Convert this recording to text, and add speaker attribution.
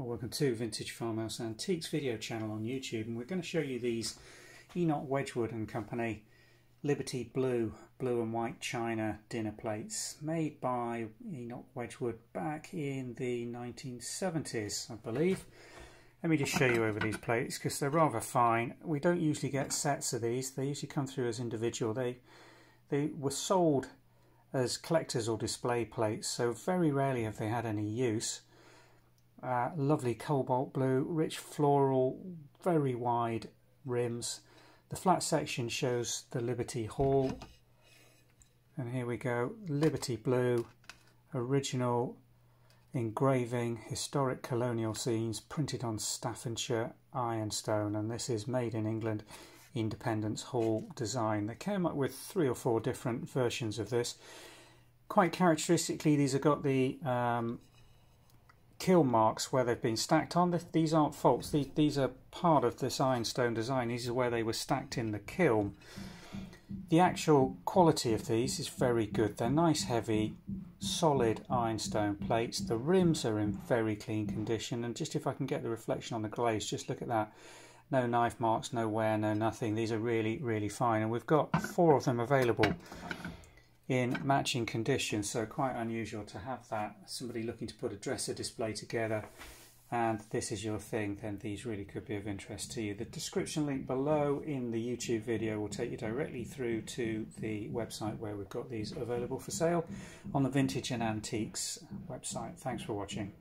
Speaker 1: Well, welcome to Vintage Farmhouse Antiques video channel on YouTube and we're going to show you these Enoch Wedgwood and Company Liberty Blue, blue and white china dinner plates made by Enoch Wedgwood back in the 1970s I believe. Let me just show you over these plates because they're rather fine. We don't usually get sets of these, they usually come through as individual. They, they were sold as collectors or display plates so very rarely have they had any use. Uh, lovely cobalt blue, rich floral, very wide rims. The flat section shows the Liberty Hall. And here we go, Liberty Blue, original engraving, historic colonial scenes printed on Staffordshire ironstone. And this is made in England, Independence Hall design. They came up with three or four different versions of this. Quite characteristically, these have got the um, kiln marks where they've been stacked on. These aren't faults, these, these are part of this ironstone design. These are where they were stacked in the kiln. The actual quality of these is very good. They're nice, heavy, solid ironstone plates. The rims are in very clean condition. And just if I can get the reflection on the glaze, just look at that. No knife marks, no wear, no nothing. These are really, really fine. And we've got four of them available in matching conditions so quite unusual to have that somebody looking to put a dresser display together and this is your thing then these really could be of interest to you. The description link below in the YouTube video will take you directly through to the website where we've got these available for sale on the vintage and antiques website. Thanks for watching